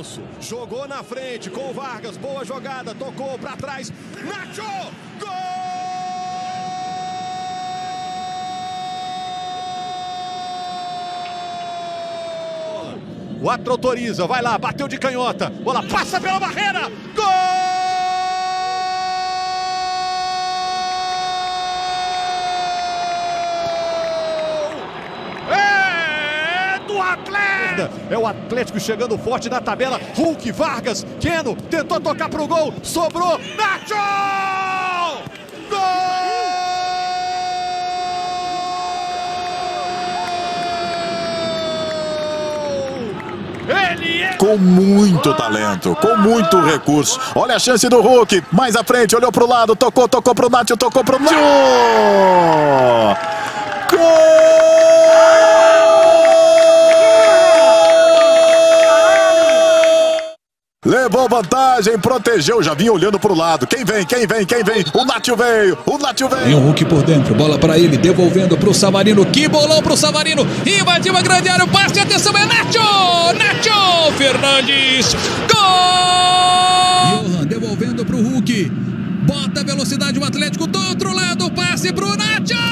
Alonso jogou na frente com o Vargas, boa jogada, tocou para trás, Nacho, gol! O árbitro autoriza, vai lá, bateu de canhota, bola passa pela barreira, gol! Atlético! É o Atlético chegando forte na tabela. Hulk, Vargas, Keno tentou tocar pro gol, sobrou, Nacho! Gol! Ele é Com muito talento, com muito recurso. Olha a chance do Hulk. Mais à frente, olhou pro lado, tocou, tocou pro Nacho, tocou pro Nacho. Gol! Levou vantagem, protegeu, já vinha olhando pro lado. Quem vem, quem vem, quem vem? O Nacho veio, o Tem veio. o Hulk por dentro, bola pra ele, devolvendo pro Savarino. Que bolão pro Savarino! Invadiu a grande área, o passe, atenção, é Nacho! Nacho! Fernandes! Gol! Johan devolvendo pro Hulk. Bota a velocidade o Atlético do outro lado, passe pro Nacho!